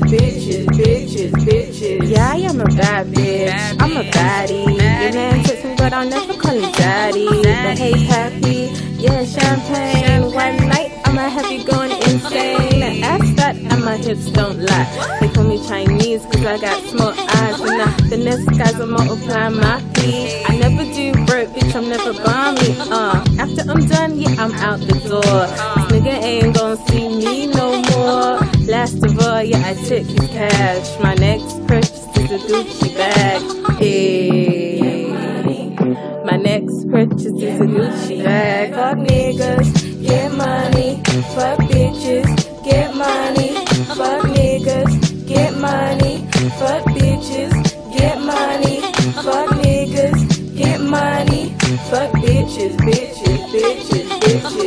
bitches, bitches, bitches, bitches. Yeah, I am a bad bitch. I'm a baddie. Your man takes me, but I'll never call him daddy. But hey, happy, yeah, champagne. One night, I'ma have you going insane. Ass fat and my hips don't lie. They call me Chinese, cause I got small eyes. And now the next guys will multiply my fee. I never do broke, bitch, I'm never balmy. Uh, after I'm done, yeah, I'm out the door. This nigga ain't gonna see me no more. Yeah, I took his cash. My next purchase is a Gucci bag. Hey. My next purchase is a Gucci bag. Fuck niggas, get money. Fuck bitches,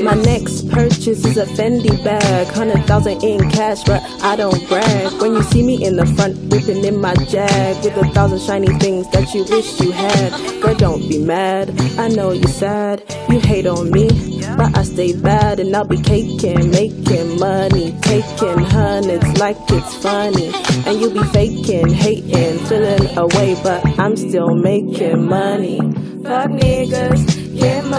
My next purchase is a Fendi bag, hundred thousand in cash, but I don't brag. When you see me in the front, whipping in my jag with a thousand shiny things that you wish you had. Girl, don't be mad. I know you're sad. You hate on me, but I stay bad and I'll be caking, making money, taking hundreds like it's funny, and you be faking, hating, feeling away, but I'm still making money. Fuck niggas, get money.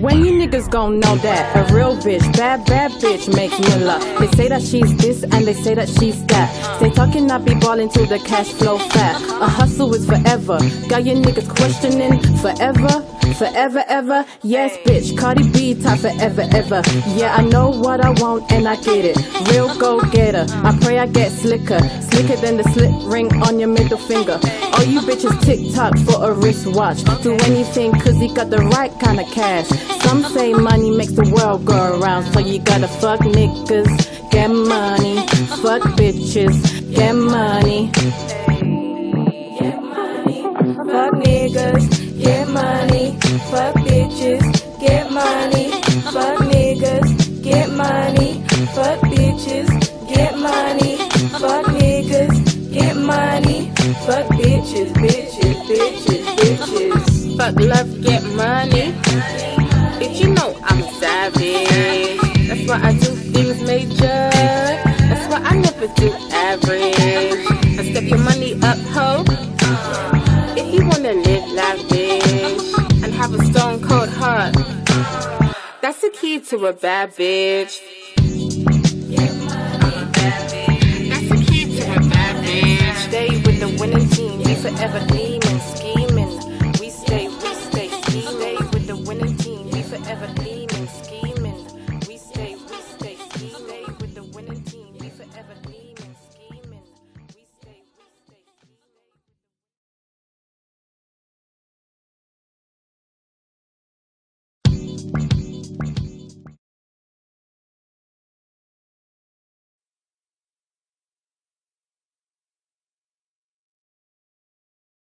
When you niggas gon' know that a real bitch, bad bad bitch makes love. They say that she's this and they say that she's that. Stay talking, I be ballin' till the cash flow fat. A hustle is forever. Got your niggas questioning forever. Forever, ever, yes, bitch. Cardi B, type forever, ever. Yeah, I know what I want and I get it. Real go getter. I pray I get slicker. Slicker than the slip ring on your middle finger. All you bitches tick tock for a wristwatch. Do anything cause he got the right kind of cash. Some say money makes the world go around. So you gotta fuck niggas, get money. Fuck bitches, get money. get money. Fuck niggas, Fuck love, get money. Bitch, you know I'm savage. That's why I do things major. That's why I never do average. I step your money up, ho. If you wanna live lavish and have a stone cold heart, that's the key to a bad bitch. That's the key to a bad bitch. Stay with the winning team, we forever